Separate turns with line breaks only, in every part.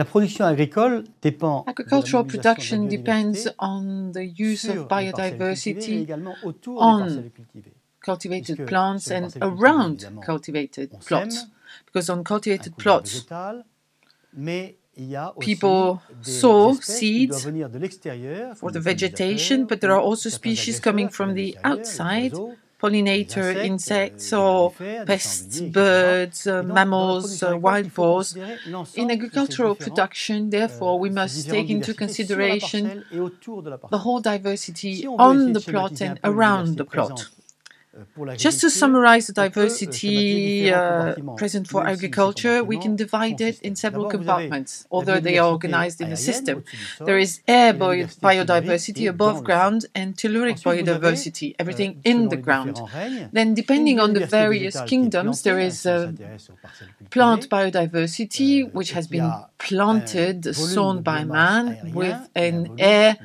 La production agricole dépend
Agricultural production
mobilisation de la
depends on the use of
les parcelles cultivées et
biodiversity, on
des parcelles cultivées.
cultivated plants, and around cultivated plots. Because on cultivated plots,
végétal, mais il y a aussi
people sow
espèces qui doivent
seeds
venir de l'extérieur,
for the vegetation, but there are also species coming from the outside, pollinator insects
euh,
or
des mammifères, des
pests, birds, uh,
donc, dans la
mammals, uh, wild boars. In agricultural production, therefore, we
euh,
must take into
diversités sur la
consideration
parcelle et autour de la
the whole diversity
on veut
on
essayer
the plot and around the plot.
Euh,
Just to summarize the
euh,
diversity uh, present for
même si ces
agriculture, we can divide it in several
D'abord, vous avez
compartments, although they are organized in a system.
au-dessus du sol,
There is air bio- biodiversity
tellurique qui est
above ground and telluric
Ensuite, vous avez,
biodiversity,
euh,
everything in the ground. Then, depending on the various
végétale qui est
kingdoms, there is
plantée,
is
si on
a
s'intéresse aux parcelles cultivées,
plant biodiversity which has been planted, sown by man with an air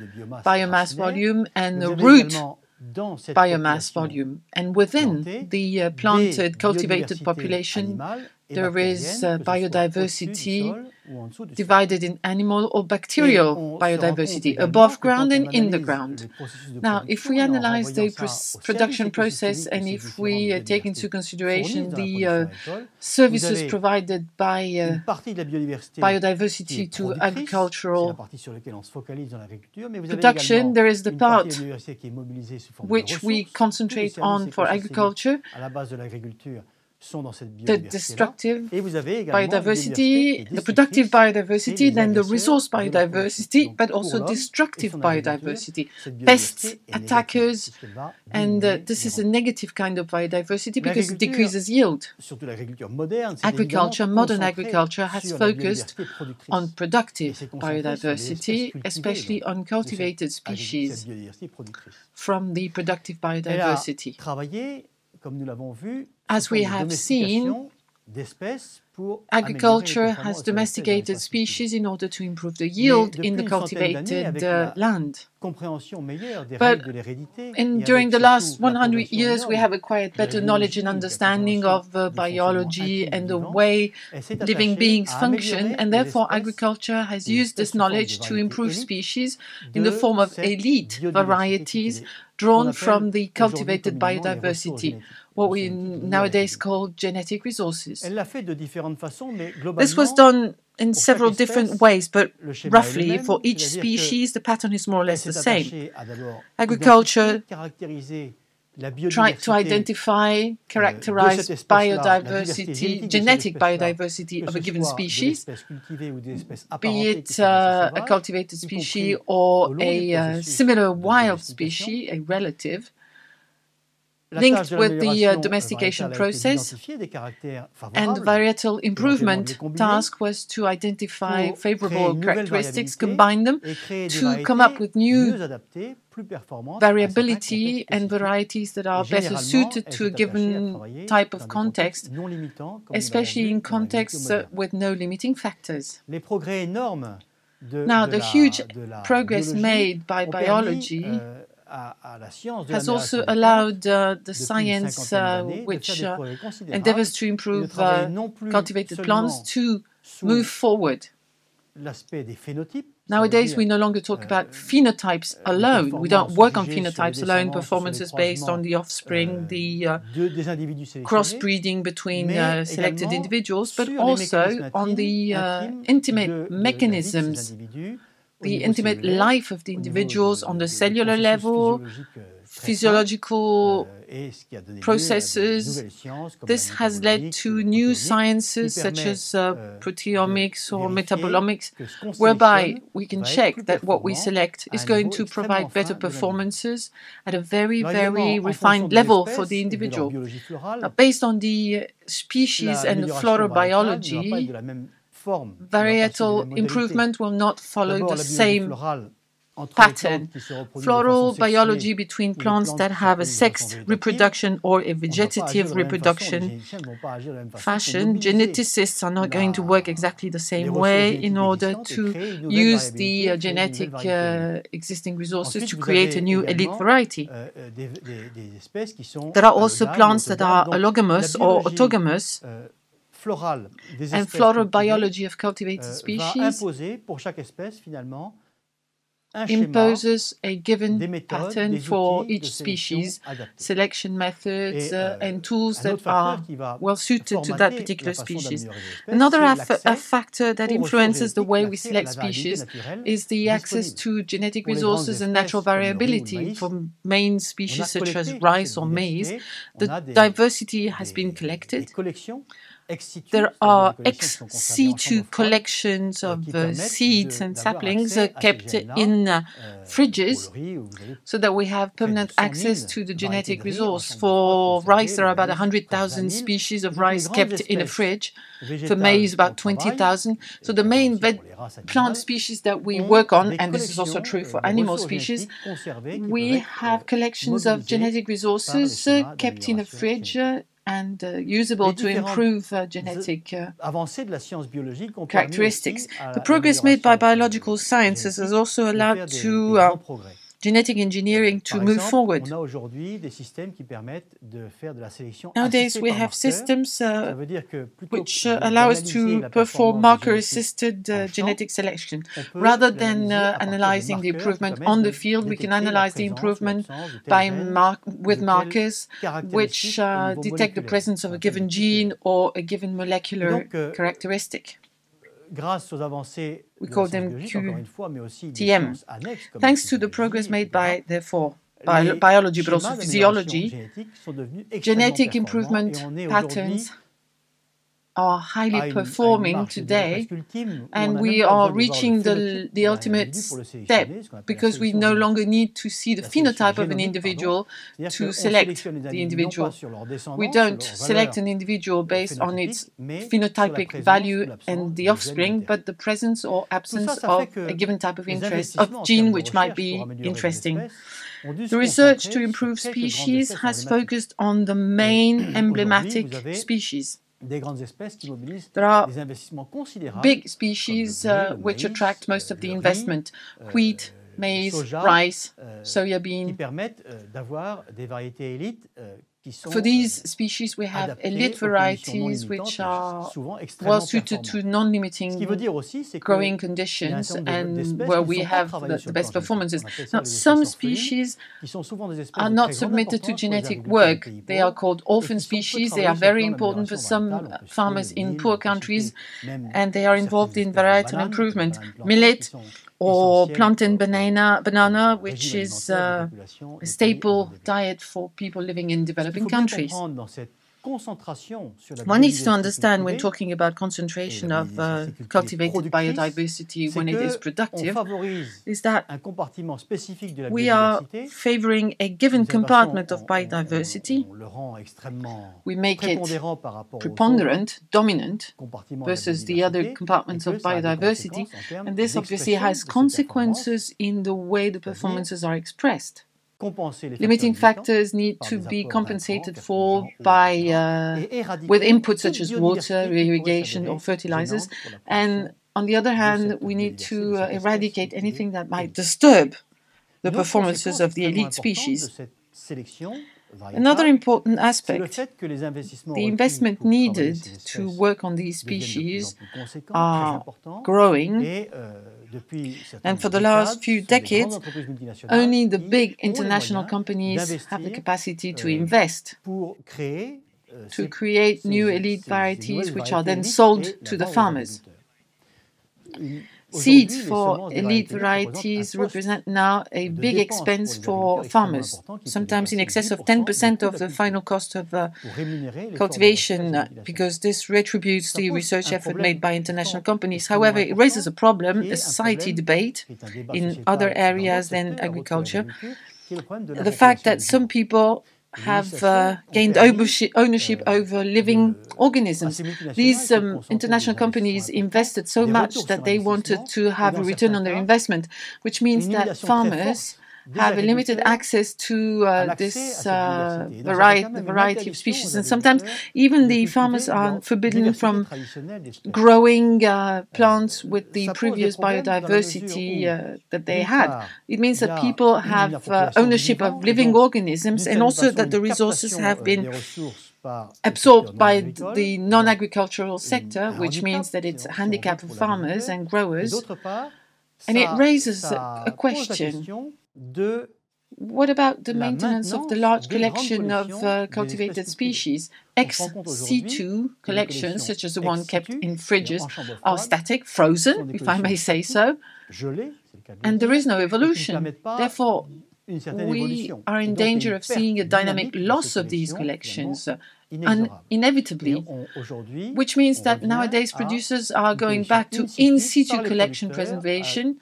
biomass volume and a root
également dans cette
biomass volume. And within the uh, planted, cultivated population, there is, uh,
que ce soit au-dessus du
biodiversity
sol ou en dessous du sol.
divided in animal or bacterial
on se rend compte
biodiversity, above ground and in the ground.
les processus de
Now, if we analyze the pr- production process and if we uh, take into consideration
fournies dans la
the uh, services provided by uh,
une partie de la biodiversité qui
biodiversity to agricultural
partie sur laquelle on se focalise dans l'agriculture, mais vous avez
production, there is the part
partie de la biodiversité qui est mobilisée sous forme
which we concentrate on for agriculture,
à la base de l'agriculture sont dans cette
the
biodiversité
destructive
Et vous avez également une biodiversité qui
biodiversity, the productive biodiversity, then the resource
de la production.
biodiversity, but also destructive biodiversity. Pests,
biodiversité est négative,
attackers, And uh, this is a negative kind of biodiversity because it decreases yield.
Surtout l'agriculture moderne,
Agriculture, modern agriculture has focused on productive
Et c'est concentré sur les
biodiversity, especially on cultivated species
cette biodiversité productrice.
from the productive biodiversity.
comme nous l'avons vu,
As we have seen,
domestication d'espèces pour
Agriculture has
performances de l'espèce dans
domesticated species in order to improve the yield in the
une centaine d'années,
cultivated uh, land.
Compréhension meilleure des
But
règles de l'hérédité. et
And during the last 100 years, we have acquired better knowledge and understanding of uh, biology and the way living beings function, and therefore agriculture has used this
espèces sous forme de
knowledge to improve species in the form of elite varieties drawn from the cultivated
communément les ressources
biodiversity, what we
ressources génétiques liées à
nowadays call genetic resources.
Elle l'a fait de différentes façons, mais
This was done in several different ways, but
le schéma est le
roughly for each species, the pattern is more or less the same.
attachée à d'abord
Agriculture
identifier, caractériser la
Try to identify, characterize
espèce-là, la
biodiversity,
diversité génétique de
genetic biodiversity of a given species,
l'espèce cultivée ou des espèces
be it uh, a cultivated species or a uh, similar wild species, a relative,
La
linked with the, uh, domestication
variétale a été
process
d'identifier des caractères
and
favorables
varietal improvement task was to identify favorable characteristics, combine them,
et créer des
to come up with new
mieux adaptées, plus performantes à certains
variability and varieties that are better suited to a given type of context,
non limitants, comme nous l'avons
especially in contexts uh, with no limiting factors.
Les progrès énormes de,
Now, the huge progress made by biology
euh, à, à la science de
has also allowed uh, the science uh, which uh, endeavors to improve uh, cultivated plants to move forward.
l'aspect des phénotypes.
Nowadays, we no longer talk
euh,
about phenotypes alone. We don't work on
jugées sur les
phenotypes alone,
descendances ou sur les
performances based on the offspring,
euh,
the uh,
de- des individus sélectionnés,
crossbreeding between uh, selected individuals, but also on the uh, intimate
de- de la vie de ces
mechanisms, the intimate life of the individuals on the cellular level,
euh,
physiological
euh, et ce qui a donné lieu à des
processes.
nouvelles sciences comme la
This has led to new sciences such as uh,
euh,
proteomics or metabolomics,
que ce qu'on
whereby we can check that what we select is going to provide better
fin de l'individu.
performances at a very, very
évidemment, en fonction
refined level for the
et de leur
individual. Now, based on the species and the floral
variétale ne va pas être
biology,
de la même forme, ne va pas suivre les
varietal improvement will not follow the same
florale entre les
pattern.
plantes qui se reproduisent de
floral biology between plants that have a
reproduisent de façon
sexed reproduction or a
on ne va pas agir
vegetative
de la même façon, les
reproduction.
généticiens ne vont pas agir de la même façon pour
fashion, geneticists are not going to work exactly the same way in order to
créer une nouvelle
use the uh, genetic uh, existing resources to create a new elite variety.
Euh, euh,
There are also plants that are allogamous or autogamous.
Euh, florale des
and floral biology of
euh,
cultivated
va
species
pour chaque espèce finalement
imposes a
des
given
méthodes,
pattern
des
for each species, selection methods
Et,
uh,
euh,
and tools that are
facteur qui va
well suited to that particular species.
d'améliorer les espèces,
Another a factor that influences the way we select species is the access to genetic
Pour les grandes
resources and natural
comme le riz ou le
variability for main species such as rice or maize. The diversity has been collected.
Collections ex situ,
There are
des collections qui
ex
sont conservées ensemble
situ collections
euh,
of uh, seeds and saplings uh, kept in uh,
euh,
fridges
pour le riz, où vous avez
so that we have permanent access to the genetic resource. For rice, there are about
conservées, le maïs,
100,000
près de 20 000.
species of rice kept in a fridge. For maize, about 20,000. So the main
aussi
vet
pour les races
plant species that we work on, and this is also true
euh,
for animal species,
génétiques conservées qui
we have
euh,
collections of genetic resources uh, kept in a fridge and uh, usable to improve uh, genetic uh,
avancées de la science biologique ont permis
characteristics. The progress made by biological sciences has also allowed to
des grands progrès.
genetic engineering to move forward.
on a aujourd'hui des systèmes qui permettent de faire de la sélection
Nowadays, we have systems uh,
veut dire que plutôt
which uh, allow us to perform marker assisted uh, genetic selection. Rather than uh,
à partir de
analyzing the improvement on the field, we can analyze the improvement
l'absence de tel
by
gène
mark
ou de
with markers which uh, detect the presence of a given gene or a given molecular
euh,
characteristic.
Grâce aux avancées
We call them
biologique, encore une fois, mais aussi des
QTL.
sciences annexes comme
Thanks to the progress made by, therefore, bio- biology but also physiology,
génétique sont devenus extrêmement
genetic improvement
et on est
patterns are highly
une- à une
performing
marche, je dirais,
today,
presque ultime, où on
and we are
besoin de voir le
reaching the, the ultimate
individu pour le
step
sélectionner, ce qu'on appelle la
because we no longer need to see the phenotype of an individual to select the individual.
pas sur leur descendance,
We don't select an individual based on its
phénotypique, mais sur la
phenotypic value and the offspring, but the presence or absence of a given type of interest, of gene which might be interesting.
espèces ont dû
The research to improve species has focused on the main emblematic species.
Des grandes espèces qui mobilisent
There are
des investissements considérables.
big species uh, which attract most of the
le riz,
investment
euh,
wheat, maize, rice,
euh,
soya bean.
Permettent d'avoir des variétés élites qui sont
For these species, we have elite
aux conditions non
varieties which are well suited to non
Ce qui veut
limiting
dire aussi, c'est que
growing
il y a un
conditions and where we
ne sont pas
have the, the best performances.
génétique. On appelle ça
Now, some species
qui sont souvent des espèces
are not submitted to
importance pour les
genetic work. They are called orphan
qui sont peu
species. They are very important for some
variétale. On peut citer
farmers in poor countries, and they are involved in varietal improvement. Millet or plantain banana, banana, which is uh, a
des pays en
staple diet for people living in developing countries.
Comprendre dans cette concentration sur la
One needs to understand when talking about concentration of uh, cultivated biodiversity when it is productive is that
un compartiment spécifique de la
we are favoring a given compartment of biodiversity.
On, le rend extrêmement
We make it
prépondérant par rapport aux autres
preponderant, dominant,
compartiments de la
versus the other compartments of
ça a des
biodiversity.
conséquences en termes
And this obviously has
de ces performances.
consequences in the way the performances are expressed. Limiting factors need to be compensated for by uh, with inputs such as water, irrigation, or fertilizers.
gênante pour la
And on the other hand, we need to uh, eradicate anything that might disturb the performances of the elite species.
de cette sélection
Another important aspect
fait que les investissements
the investment needed to work on these
deviennent de plus
species
en plus conséquents,
are growing,
Et depuis certaines
and for the last few
ce sont les
decades,
grandes entreprises multinationales
only the big international companies have the capacity to
euh,
invest
euh,
to create new elite varieties which are then sold to the farmers. Seeds for elite
variétés représentent un
varieties represent now a big expense for farmers,
important qui peut
sometimes in excess of
10%
10%
du coût
of the final cost of uh,
pour rémunérer l'effort de
cultivation, uh, because this retributes the research effort made by international companies. However, it raises a problem, a society debate
qui est un débat
in other areas than
secteurs, autres que
agriculture.
l'agriculture, qui est le problème de
The fact that some people have uh, gained ownership, over living organisms. These um, international companies invested so much that they wanted to have a return on their investment, which means that farmers have a limited access to uh, this uh, variety, variety of species, and sometimes even the farmers are forbidden from growing uh, plants with the previous biodiversity uh, that they had. It means that people have uh, ownership of living organisms and also that the resources have been absorbed by the non-agricultural sector, which means that it's a handicap for farmers and growers. And it raises a question. What about the maintenance of the large collection of uh, cultivated species? Ex situ collections, such as the one kept in fridges, are static, frozen, if I may say so, and there is no evolution. Therefore, we are in danger of seeing a dynamic loss of these collections un- inevitably, which means that nowadays producers are going back to in situ collection preservation,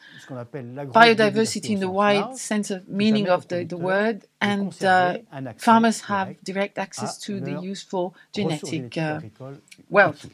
biodiversity in the wide sense of meaning of the, the word, and uh, farmers have direct access to the useful genetic uh, wealth.